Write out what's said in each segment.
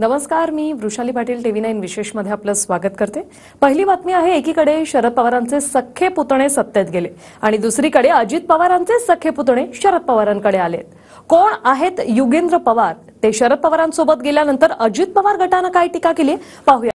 नमस्कार मी Vrushali Patil TV nine विशेषमध्ये आपलं स्वागत करते. पहिली बातमी आहे एकीकडे शरद पवारांचे सख्खे पुतणे सत्तेत गेले आणि दुसरीकडे अजित पवारांचे सख्खे पुतणे शरद पवारांकडे आलेत. कोण आहेत युगेंद्र पवार? ते शरद पवारांसोबत गेल्यानंतर अजित पवार गटानं काय टीका केली? पाहूया.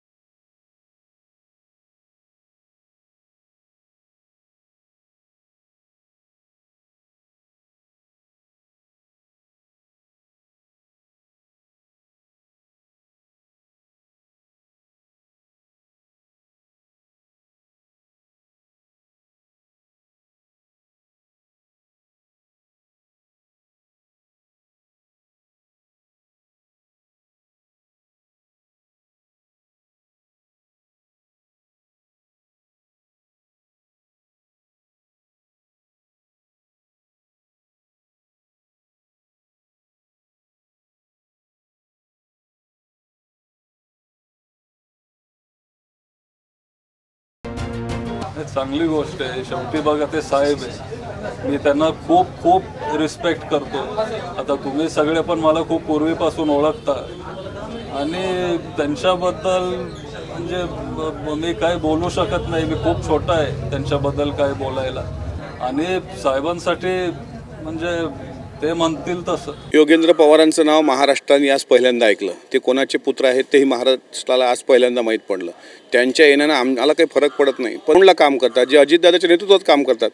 चांगली गोष्ट आहे. शेवटी बघा ते साहेब आहे. मी त्यांना खूप खूप रिस्पेक्ट करतो. आता तुम्ही सगळे पण मला खूप पूर्वीपासून ओळखता. आणि त्यांच्याबद्दल म्हणजे मी काय बोलू शकत नाही. मी खूप छोटा आहे त्यांच्याबद्दल काय बोलायला. आणि साहेबांसाठी म्हणजे ते म्हणतील तसं. योगेंद्र पवारांचं नाव महाराष्ट्राने आज पहिल्यांदा ऐकलं. ते कोणाचे पुत्र आहेत तेही महाराष्ट्राला आज पहिल्यांदा माहीत पडलं. त्यांच्या येण्यानं आम्हाला काही फरक पडत नाही. पणला काम करतात जे अजितदादाच्या नेतृत्वात काम करतात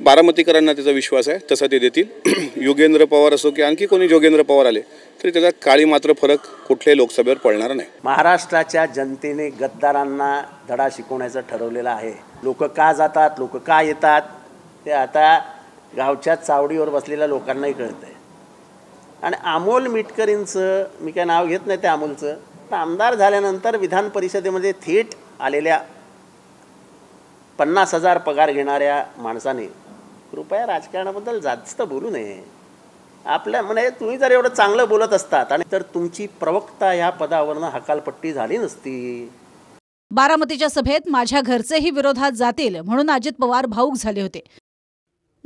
बारामतीकरांना त्याचा विश्वास आहे तसा ते देतील. योगेंद्र पवार असो की आणखी कोणी योगेंद्र पवार आले तरी त्याचा काळी मात्र फरक कुठल्याही लोकसभेवर पडणार नाही. महाराष्ट्राच्या जनतेने गद्दारांना धडा शिकवण्याचं ठरवलेलं आहे. लोक का जातात लोक का येतात ते आता गावच्या चावडीवर बसलेल्या लोकांनाही कळतं आहे आणि अमोल मिटकरींचं मी काय नाव घेत नाही त्या अमोलचं तर आमदार झाल्यानंतर विधान परिषदेमध्ये थेट आलेल्या पन्नास हजार पगार घेणाऱ्या माणसाने कृपया राजकारणाबद्दल जास्त बोलू नये. आपल्या म्हणजे तुम्ही जर एवढं चांगलं बोलत असतात आणि तर तुमची प्रवक्ता ह्या पदावरनं हकालपट्टी झाली नसती. बारामतीच्या सभेत माझ्या घरचेही विरोधात जातील म्हणून अजित पवार भाऊक झाले होते.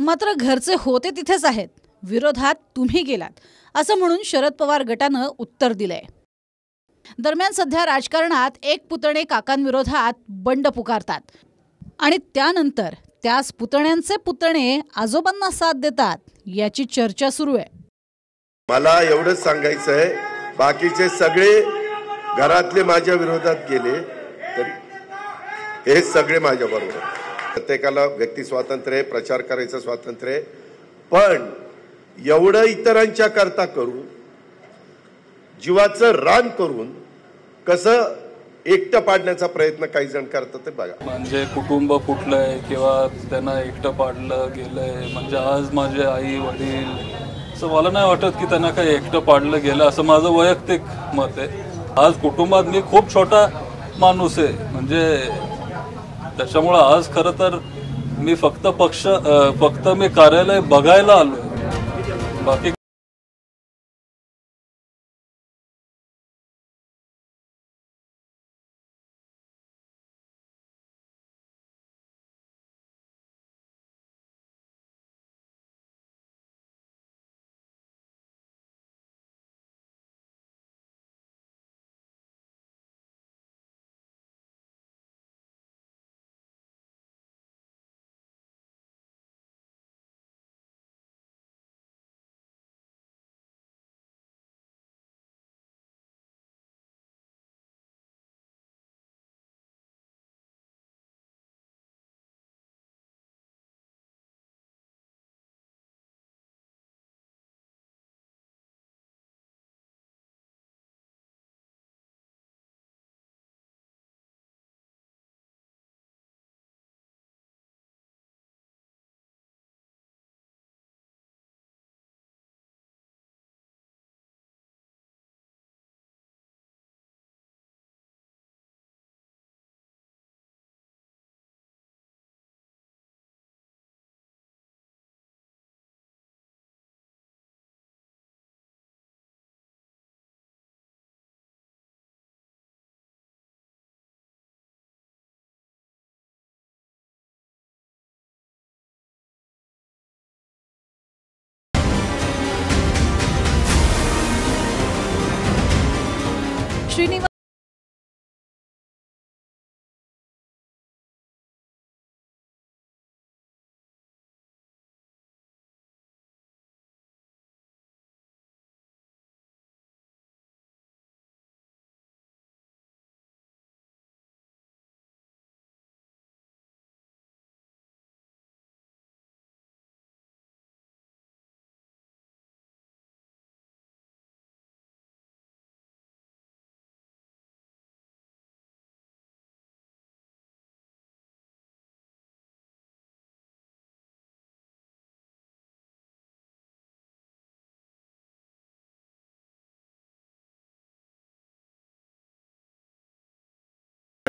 मात्र घरचे होते तिथेच आहेत. विरोधात तुम्ही गेलात. असं म्हणून शरद पवार गटानं उत्तर दिलंय. दरम्यान सध्या राजकारणात एक पुतणे काकांविरोधात बंड पुकारतात. आणि त्यानंतर त्याच पुतण्यांचे पुतणे आजोबांना साथ देतात याची चर्चा सुरू आहे. मला एवढंच सांगायचं आहे. बाकीचे सगळे घरातले माझ्या विरोधात गेले तरी हे सगळे माझ्या बरोबर प्रत्येकाला व्यक्ती स्वातंत्र्य आहे प्रचार करायचं स्वातंत्र्य आहे. पण एवढं इतरांच्या करता करून जीवाचं रान करून कसं एकटं पाडण्याचा प्रयत्न काही जण करतात ते बघा. म्हणजे कुटुंब फुटलंय किंवा त्यांना एकटं पाडलं गेलंय म्हणजे आज माझे आई वडील असं मला नाही वाटत की त्यांना काही एकटं पाडलं गेलं असं माझं वैयक्तिक मत आहे. आज कुटुंबात मी खूप छोटा माणूस आहे म्हणजे त्याच्यामुळं आज खरं तर मी फक्त पक्ष अं, फक्त मी कार्यालय बघायला आलो बाकी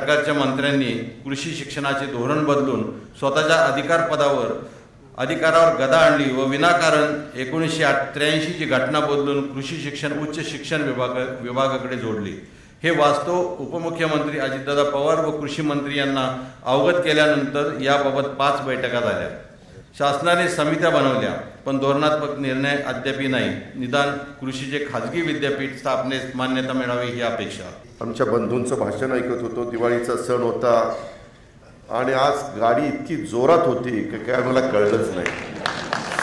सरकारच्या मंत्र्यांनी कृषी शिक्षणाचे धोरण बदलून स्वतःच्या अधिकार पदावर अधिकारावर गदा आणली व विनाकारण एकोणीसशे त्र्याऐंशी ची घटना बदलून कृषी शिक्षण उच्च शिक्षण विभाग विभागाकडे जोडली. हे वास्तव उपमुख्यमंत्री अजितदादा पवार व कृषी मंत्री यांना अवगत केल्यानंतर याबाबत पाच बैठका झाल्या. शासनाने समित्या बनवल्या पण धोरणात्मक निर्णय अद्यापही नाही. निदान कृषीचे खाजगी विद्यापीठ स्थापनेस मान्यता मिळावी ही अपेक्षा. आमच्या बंधूंचं भाषण ऐकत होतो. दिवाळीचा सण होता. आणि आज गाडी इतकी जोरात होती की काय मला कळलंच नाही.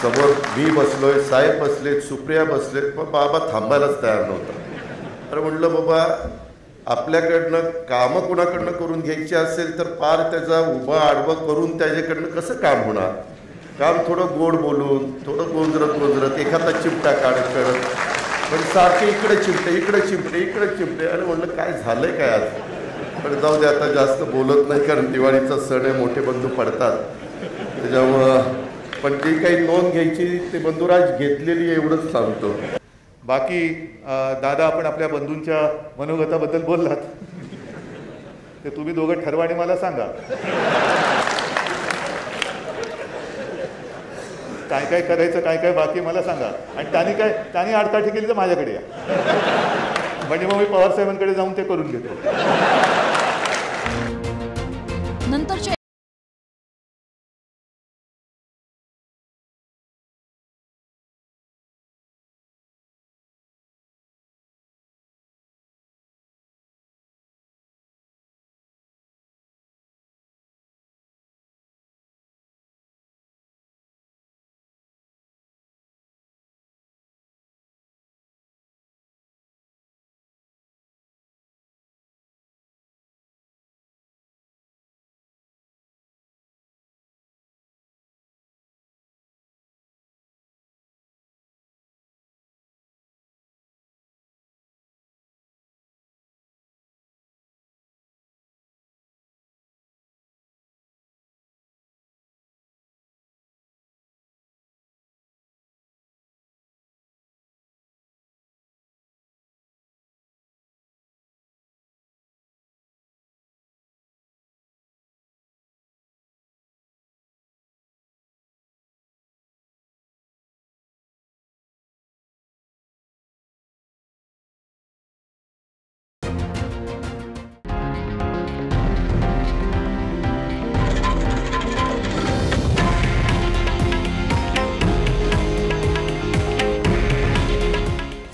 समोर मी बसलोय साहेब बसलेत सुप्रिया बसलेत पण बाबा थांबायलाच तयार नव्हता. तर म्हटलं बाबा आपल्याकडनं कामं कुणाकडनं करून घ्यायची असेल तर पार त्याचा उभा आडवं करून त्याच्याकडनं कसं काम होणार? काम थोडं गोड बोलून थोडं गोंजरत गोंजरत एखादा चिमटा काढत करत पण सारखे इकडे चिमटे इकडे चिमटे इकडे चिमटे. आणि म्हणलं काय झालंय काय आज? पण जाऊ दे आता जास्त बोलत नाही कारण दिवाळीचा सण आहे मोठे बंधू पडतात. त्याच्यामुळं पण जी काही नोंद घ्यायची ते बंधुराज घेतलेली आहे एवढंच सांगतो. बाकी दादा आपण आपल्या बंधूंच्या मनोगताबद्दल बोललात. ते तुम्ही दोघं ठरवा आणि मला सांगा. काय काय करायचं काय काय बाकी मला सांगा. आणि त्यांनी काय त्यांनी आडकाठी केली तर माझ्याकडे या. म्हणजे मग मी पवार साहेबांकडे जाऊन ते करून घेतो. नंतरच्या